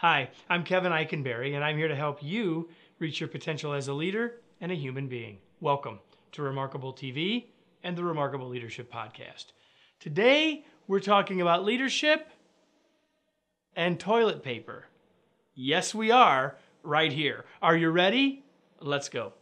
Hi, I'm Kevin Eikenberry, and I'm here to help you reach your potential as a leader and a human being. Welcome to Remarkable TV and the Remarkable Leadership Podcast. Today, we're talking about leadership and toilet paper. Yes, we are, right here. Are you ready? Let's go.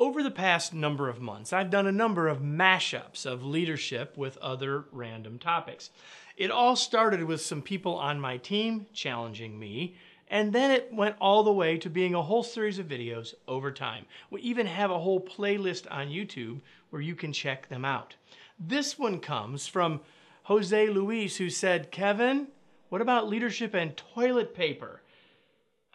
Over the past number of months, I've done a number of mashups of leadership with other random topics. It all started with some people on my team challenging me, and then it went all the way to being a whole series of videos over time. We even have a whole playlist on YouTube where you can check them out. This one comes from Jose Luis, who said, Kevin, what about leadership and toilet paper?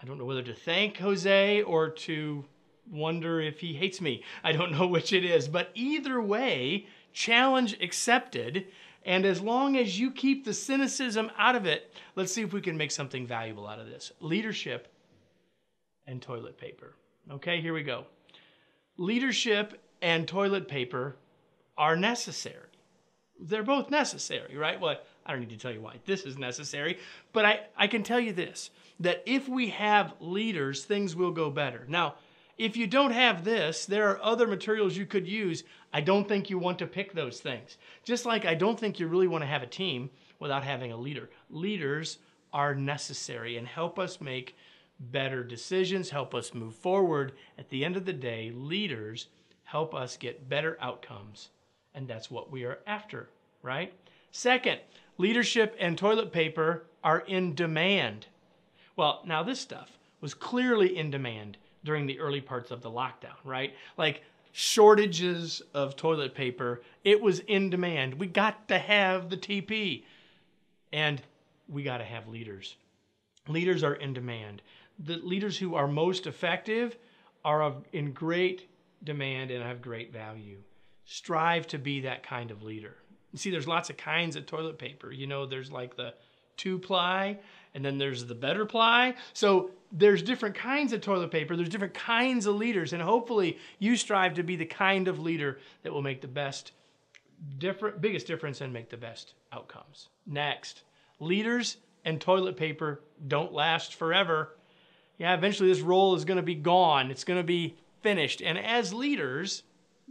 I don't know whether to thank Jose or to wonder if he hates me. I don't know which it is, but either way, challenge accepted. And as long as you keep the cynicism out of it, let's see if we can make something valuable out of this. Leadership and toilet paper. Okay, here we go. Leadership and toilet paper are necessary. They're both necessary, right? Well, I don't need to tell you why this is necessary, but I, I can tell you this that if we have leaders, things will go better. Now, if you don't have this, there are other materials you could use. I don't think you want to pick those things. Just like I don't think you really want to have a team without having a leader. Leaders are necessary and help us make better decisions, help us move forward. At the end of the day, leaders help us get better outcomes. And that's what we are after, right? Second, leadership and toilet paper are in demand. Well, now this stuff was clearly in demand during the early parts of the lockdown, right? Like shortages of toilet paper. It was in demand. We got to have the TP. And we got to have leaders. Leaders are in demand. The leaders who are most effective are of, in great demand and have great value. Strive to be that kind of leader. You see, there's lots of kinds of toilet paper. You know, there's like the two ply, and then there's the better ply. So there's different kinds of toilet paper, there's different kinds of leaders, and hopefully you strive to be the kind of leader that will make the best different biggest difference and make the best outcomes. Next, leaders and toilet paper don't last forever. Yeah, eventually this roll is going to be gone. It's going to be finished. And as leaders,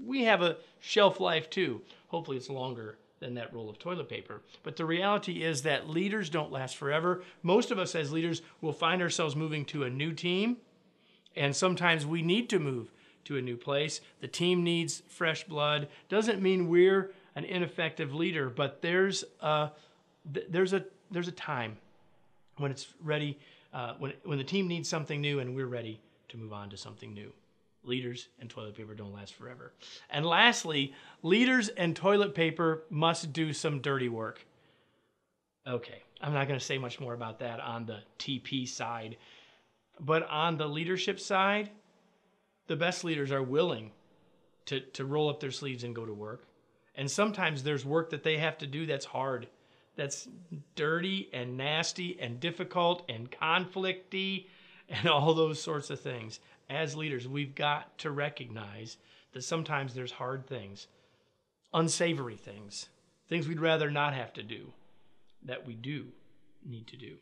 we have a shelf life too. Hopefully it's longer than that roll of toilet paper. But the reality is that leaders don't last forever. Most of us as leaders will find ourselves moving to a new team, and sometimes we need to move to a new place. The team needs fresh blood. Doesn't mean we're an ineffective leader, but there's a there's a there's a time when it's ready uh, when when the team needs something new and we're ready to move on to something new leaders and toilet paper don't last forever. And lastly, leaders and toilet paper must do some dirty work. Okay, I'm not going to say much more about that on the TP side. But on the leadership side, the best leaders are willing to, to roll up their sleeves and go to work. And sometimes there's work that they have to do that's hard, that's dirty and nasty and difficult and conflicty and all those sorts of things as leaders, we've got to recognize that sometimes there's hard things, unsavory things, things we'd rather not have to do that we do need to do.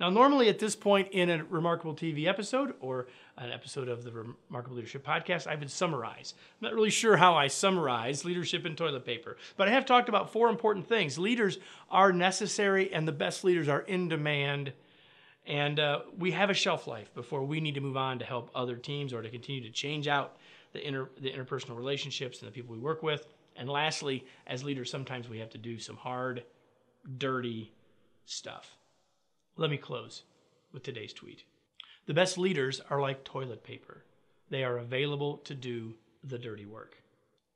Now, normally at this point in a Remarkable TV episode or an episode of the Remarkable Leadership Podcast, I would summarize. I'm not really sure how I summarize leadership and toilet paper, but I have talked about four important things. Leaders are necessary, and the best leaders are in demand and uh, we have a shelf life before we need to move on to help other teams or to continue to change out the, inter, the interpersonal relationships and the people we work with. And lastly, as leaders, sometimes we have to do some hard, dirty stuff. Let me close with today's tweet. The best leaders are like toilet paper. They are available to do the dirty work.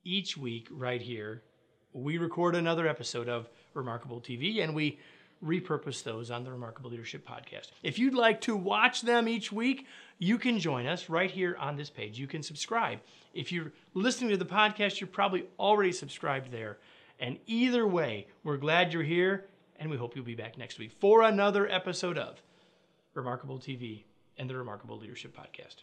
Each week, right here, we record another episode of Remarkable TV and we repurpose those on the Remarkable Leadership Podcast. If you'd like to watch them each week, you can join us right here on this page. You can subscribe. If you're listening to the podcast, you're probably already subscribed there. And either way, we're glad you're here, and we hope you'll be back next week for another episode of Remarkable TV and the Remarkable Leadership Podcast.